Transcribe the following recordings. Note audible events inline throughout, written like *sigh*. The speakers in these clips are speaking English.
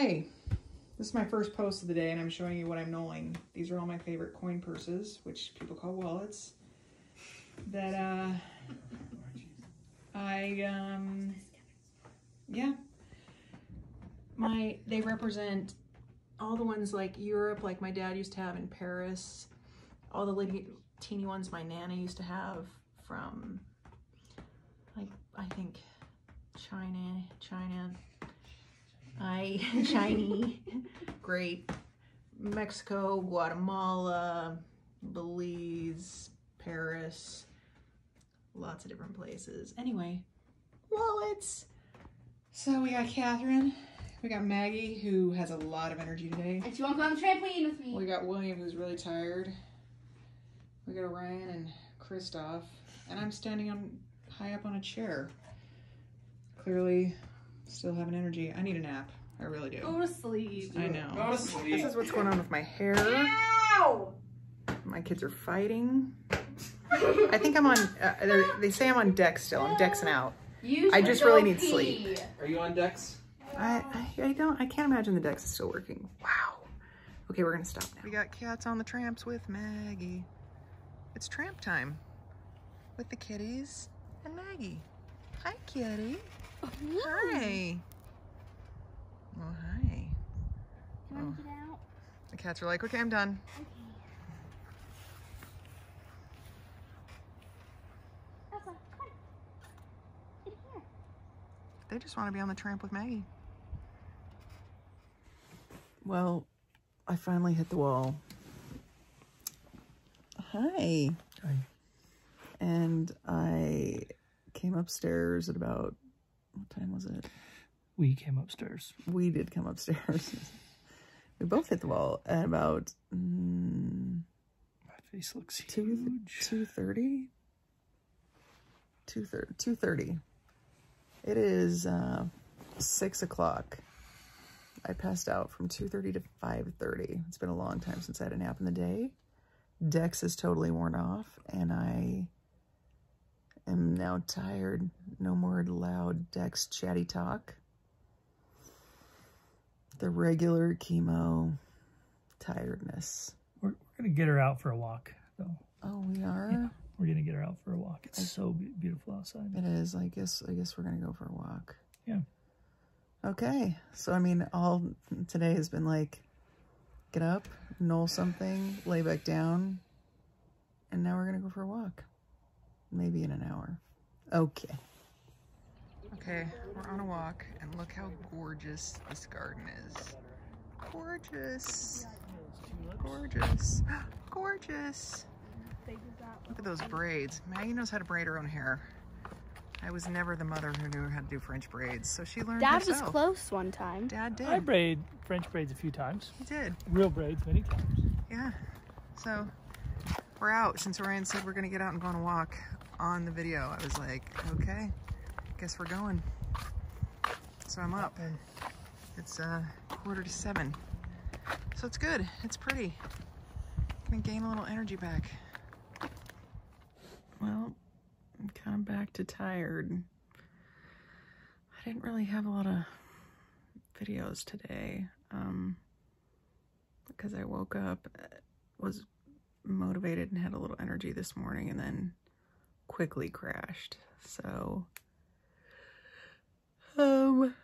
Hi, this is my first post of the day and I'm showing you what I'm knolling. These are all my favorite coin purses, which people call wallets, that uh, I, um, yeah, my, they represent all the ones like Europe, like my dad used to have in Paris, all the little teeny ones my nana used to have from, like, I think China, China, I, *laughs* Chinese, *laughs* great, Mexico, Guatemala, Belize, Paris, lots of different places. Anyway, wallets. So we got Catherine, we got Maggie, who has a lot of energy today. And she won't go on the trampoline with me. We got William, who's really tired. We got Orion and Kristoff, and I'm standing on high up on a chair. Clearly, still having energy. I need a nap. I really do. Go to sleep. I know. Go to sleep. This is what's going on with my hair. Ow! My kids are fighting. I think I'm on. Uh, they're- say I'm on deck still. I'm dexing out. You I just really need pee. sleep. Are you on dex? I, I I don't. I can't imagine the dex is still working. Wow. Okay, we're gonna stop now. We got cats on the tramps with Maggie. It's tramp time with the kitties and Maggie. Hi, kitty. Hi. Oh, hi. Can I Oh. get out? The cats are like, okay, I'm done. Okay. Elsa, come on. Get here. They just want to be on the tramp with Maggie. Well, I finally hit the wall. Hi. Hi. And I came upstairs at about, what time was it? We came upstairs. We did come upstairs. *laughs* we both hit the wall at about mm, My face looks two huge. two thirty. Two thirty. Two thirty. It is uh, six o'clock. I passed out from two thirty to five thirty. It's been a long time since I had a nap in the day. Dex is totally worn off, and I am now tired. No more loud Dex chatty talk. The regular chemo tiredness. We're, we're gonna get her out for a walk, though. Oh, we are. Yeah. We're gonna get her out for a walk. It's so be- beautiful outside. It is. I guess. I guess we're gonna go for a walk. Yeah. Okay. So I mean, all today has been like, get up, knoll something, lay back down, and now we're gonna go for a walk. Maybe in an hour. Okay. Okay, we're on a walk, and look how gorgeous this garden is. Gorgeous. Gorgeous. *gasps* Gorgeous. Look at those braids. Maggie knows how to braid her own hair. I was never the mother who knew how to do French braids, so she learned Dad was herself. close one time. Dad did. I braid French braids a few times. He did. Real braids many times. Yeah. So we're out. Since Orion said we're gonna get out and go on a walk on the video, I was like, okay, guess we're going. So I'm up. And It's uh, quarter to seven. So it's good. It's pretty. Gonna gain a little energy back. Well, I'm kind of back to tired. I didn't really have a lot of videos today. Um, because I woke up, uh, was motivated and had a little energy this morning and then quickly crashed. So, um,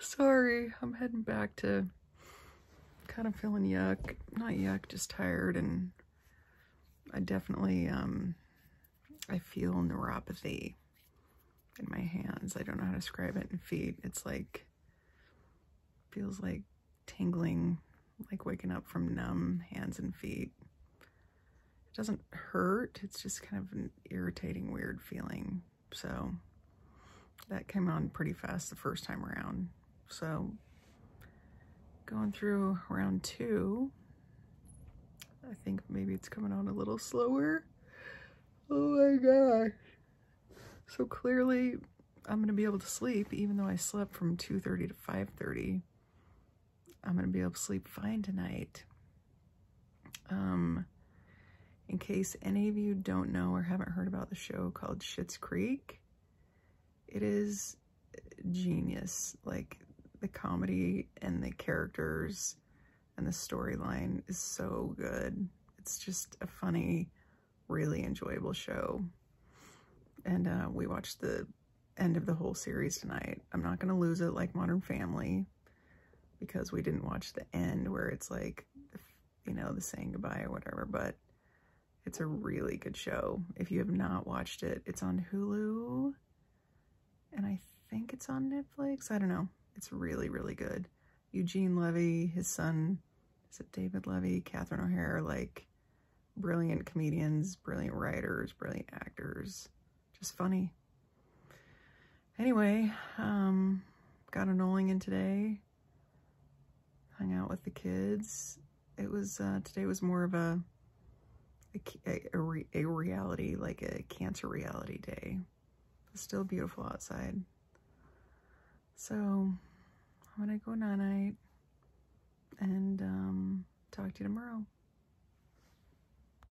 sorry, I'm heading back to kind of feeling yuck. Not yuck, just tired. And I definitely, um, I feel neuropathy in my hands. I don't know how to describe it in feet. It's like, feels like tingling, like waking up from numb hands and feet. It doesn't hurt, it's just kind of an irritating, weird feeling. So that came on pretty fast the first time around. So going through round two, I think maybe it's coming on a little slower. Oh my gosh. So clearly I'm gonna be able to sleep even though I slept from 2.30 to 5.30. I'm gonna be able to sleep fine tonight. Um, in case any of you don't know or haven't heard about the show called Schitt's Creek, it is genius. Like the comedy and the characters and the storyline is so good. It's just a funny, really enjoyable show. And uh, we watched the end of the whole series tonight. I'm not going to lose it like Modern Family because we didn't watch the end where it's like, you know, the saying goodbye or whatever, but it's a really good show. If you have not watched it, it's on Hulu and I think it's on Netflix. I don't know. It's really, really good. Eugene Levy, his son, is it David Levy, Catherine O'Hara, like brilliant comedians, brilliant writers, brilliant actors, just funny. Anyway, um, got a Knolling in today. Hung out with the kids. It was, uh, today was more of a, a, a, a reality, like a cancer reality day. It's still beautiful outside. So, I'm gonna go night night and um, talk to you tomorrow.